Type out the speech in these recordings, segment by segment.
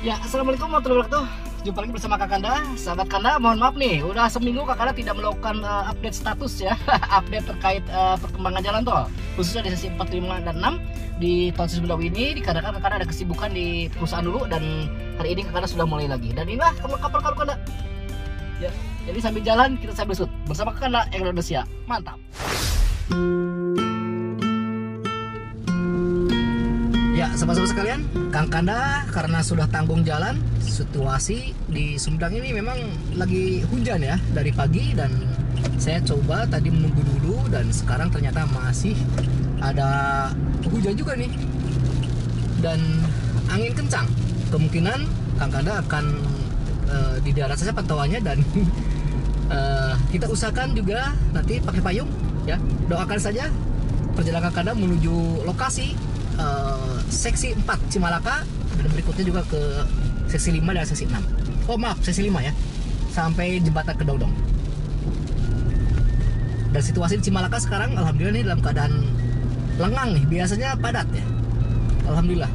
Ya, Assalamualaikum warahmatullahi wabarakatuh. Jumpa lagi bersama Kakanda Sahabat Kanda, mohon maaf nih Udah seminggu Kakanda tidak melakukan uh, update status ya. Update terkait uh, perkembangan jalan tol. Khususnya di sesi 4, 5, dan 6 Di tahun 2020 ini Dikarenakan Kakanda ada kesibukan di perusahaan dulu Dan hari ini Kakanda sudah mulai lagi. Dan inilah kapal kapal Kakanda Ya, jadi sambil jalan kita sambil shoot. Bersama Kakanda Indonesia Mantap sahabat-sahabat sekalian, Kang Kanda karena sudah tanggung jalan, situasi di Sumedang ini memang lagi hujan ya dari pagi dan saya coba tadi menunggu dulu dan sekarang ternyata masih ada hujan juga nih dan angin kencang. Kemungkinan Kang Kanda akan uh, di darat saja pantauannya dan uh, kita usahakan juga nanti pakai payung ya. Doakan saja perjalanan Kang Kanda menuju lokasi uh, seksi 4 Cimalaka. Dan berikutnya juga ke seksi 5 dan seksi 6 oh maaf seksi 5 ya. Sampai jembatan Kedodong dan situasi di Cimalaka sekarang alhamdulillah nih dalam keadaan lengang nih. Biasanya padat ya. Alhamdulillah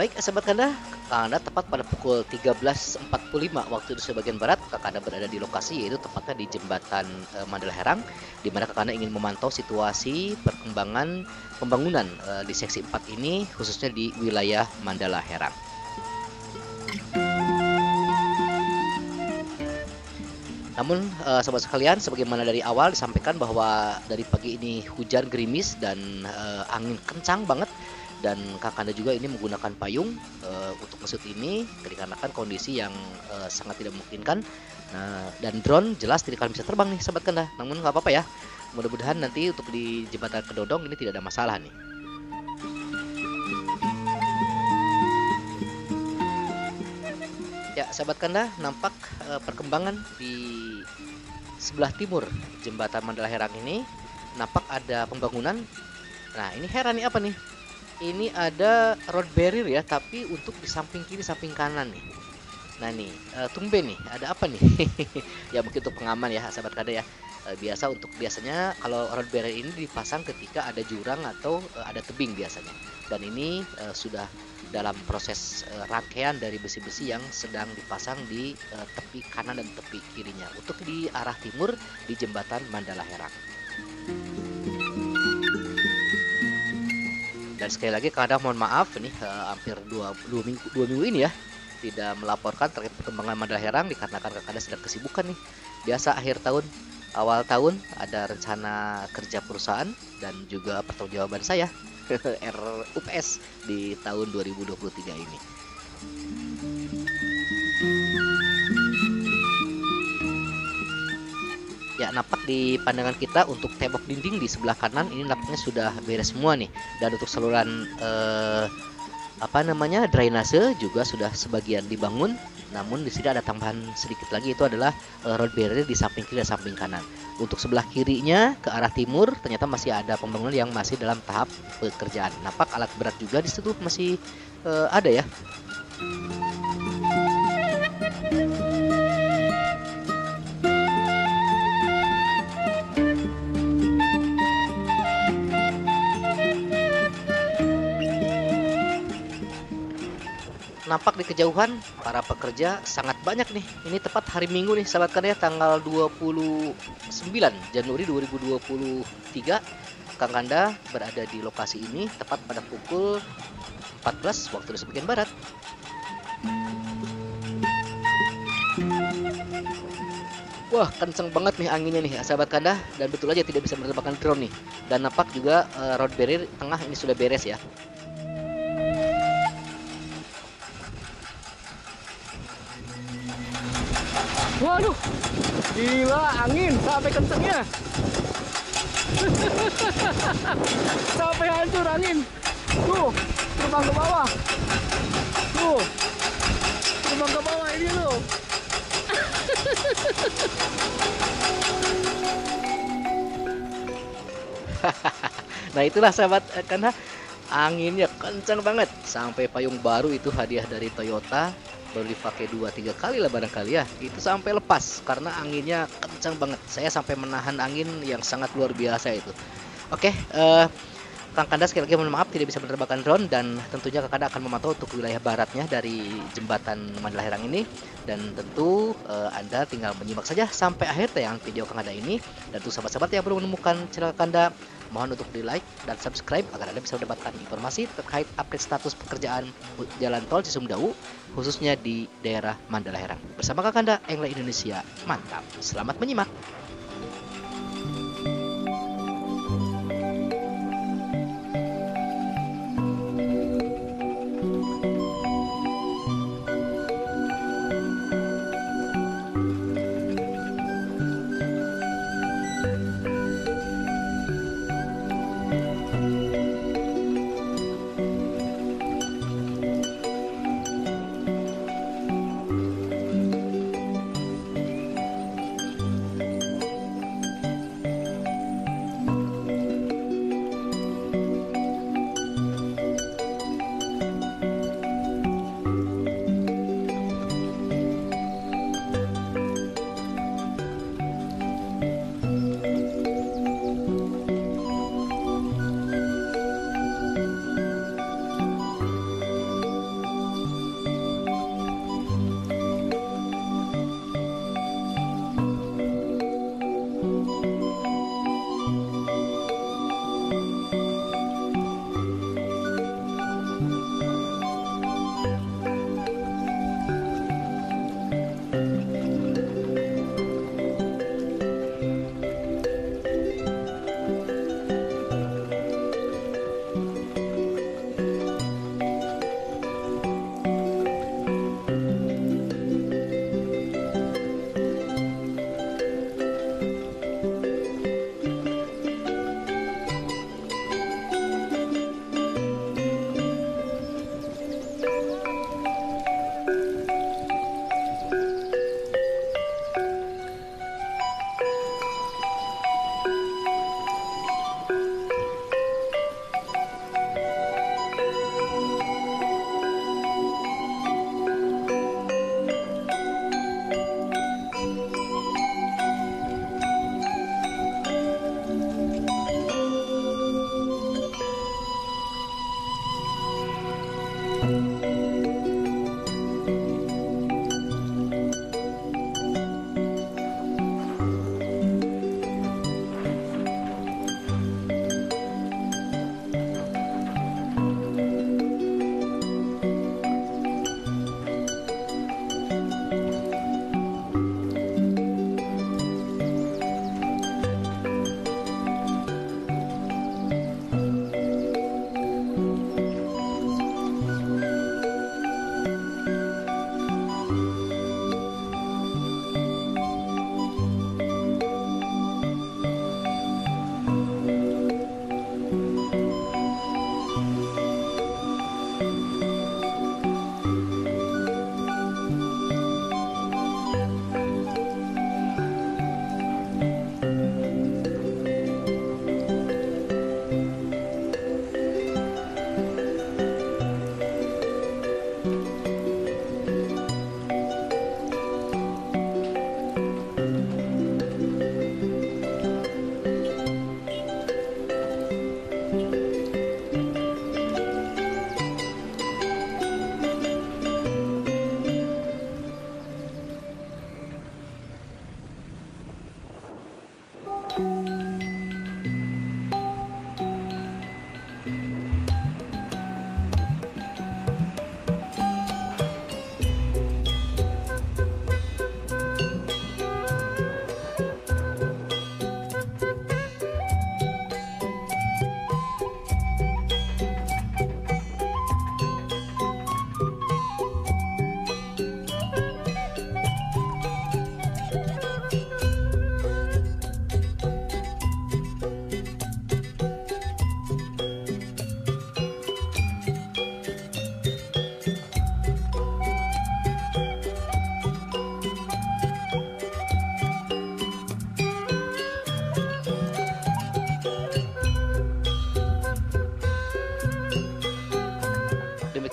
Baik, sahabat Kanda, Kanda tepat pada pukul 13.45 waktu Indonesia bagian Barat, Kakanda berada di lokasi yaitu tepatnya di jembatan e, Mandala Herang, di mana Kakanda ingin memantau situasi perkembangan pembangunan e, di seksi 4 ini, khususnya di wilayah Mandala Herang. Namun uh, sahabat sekalian, sebagaimana dari awal disampaikan bahwa dari pagi ini hujan gerimis dan uh, angin kencang banget dan Kakanda juga ini menggunakan payung uh, untuk mesut ini dikarenakan kondisi yang uh, sangat tidak memungkinkan. Nah, dan drone jelas tidak akan bisa terbang nih sahabat Kanda. Namun nggak apa-apa ya. Mudah-mudahan nanti untuk di jembatan Kedodong ini tidak ada masalah nih. Ya, sahabat Kanda, nampak uh, perkembangan di sebelah timur jembatan Mandala Herang ini nampak ada pembangunan. Nah, ini heran nih apa nih? Ini ada road barrier ya tapi untuk di samping kiri samping kanan nih. Nah nih uh, tumben nih ada apa nih? Ya mungkin untuk pengaman ya sahabat kada ya. Uh, biasa untuk biasanya kalau road barrier ini dipasang ketika ada jurang atau uh, ada tebing biasanya. Dan ini uh, sudah dalam proses uh, rangkaian dari besi-besi yang sedang dipasang di uh, tepi kanan dan tepi kirinya. Untuk di arah timur di jembatan Mandala Herang. Dan sekali lagi kadang mohon maaf ini uh, hampir dua, dua minggu dua minggu ini ya tidak melaporkan terkait perkembangan Mandala Herang dikarenakan kakanda sedang kesibukan nih biasa akhir tahun awal tahun ada rencana kerja perusahaan dan juga pertanggungjawaban saya RUPS di tahun 2023 ini. Ya nampak di pandangan kita untuk tembok dinding di sebelah kanan ini nampaknya sudah beres semua nih. Dan untuk saluran eh, apa namanya drainase juga sudah sebagian dibangun. Namun di sini ada tambahan sedikit lagi itu adalah uh, road barrier di samping kiri dan samping kanan. Untuk sebelah kirinya ke arah timur ternyata masih ada pembangunan yang masih dalam tahap pekerjaan. Nampak alat berat juga di situ masih uh, ada ya nampak di kejauhan para pekerja sangat banyak nih. Ini tepat hari Minggu nih sahabat ya tanggal 29 Januari 2023. Kang Kanda berada di lokasi ini tepat pada pukul 14 waktu Indonesia bagian barat. Wah, kenceng banget nih anginnya nih, sahabat Kanda. Dan betul aja tidak bisa menerbangkan drone nih. Dan nampak juga uh, road barrier tengah ini sudah beres ya. Waduh, gila angin sampai kencengnya. sampai hancur angin. Tuh, terbang ke bawah. Tuh, terbang ke bawah ini loh. nah itulah sahabat eh, karena anginnya kencang banget. Sampai payung baru itu hadiah dari Toyota. Baru dipakai dua tiga kali lah barangkali ya. Itu sampai lepas karena anginnya kencang banget. Saya sampai menahan angin yang sangat luar biasa itu. Oke uh, Kang Kanda sekali lagi mohon maaf tidak bisa menerbangkan drone dan tentunya Kang Kanda akan memantau untuk wilayah baratnya dari jembatan Mandala Herang ini dan tentu uh, Anda tinggal menyimak saja sampai akhir tayangan video Kang Kanda ini dan untuk sahabat-sahabat yang belum menemukan channel Kanda mohon untuk di like dan subscribe agar Anda bisa mendapatkan informasi terkait update status pekerjaan jalan tol Cisumdawu khususnya di daerah Mandala Herang. Bersama Kang Kanda, Engla Indonesia. Mantap. Selamat menyimak.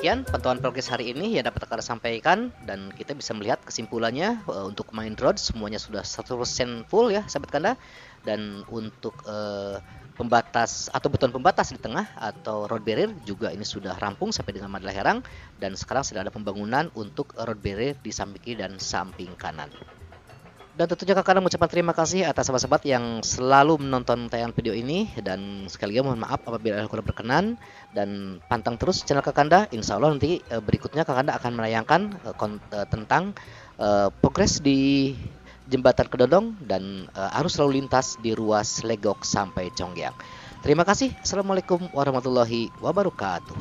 Demikian pantauan progres hari ini yang dapat Kakanda sampaikan dan kita bisa melihat kesimpulannya uh, untuk main road semuanya sudah 100% full ya sahabat Kanda dan untuk uh, pembatas atau beton pembatas di tengah atau road barrier juga ini sudah rampung sampai dengan Madalah Herang dan sekarang sudah ada pembangunan untuk road barrier di samping kiri dan samping kanan. Dan tentunya kakak mengucapkan terima kasih atas sahabat-sahabat yang selalu menonton tayangan video ini dan sekali lagi mohon maaf apabila kurang berkenan dan pantang terus channel Kakanda. Insya Allah nanti eh, berikutnya Kakanda akan menayangkan uh, tentang uh, progres di jembatan Kedondong dan arus lalu lintas di ruas Legok sampai Conggyang. Terima kasih. Assalamualaikum warahmatullahi wabarakatuh.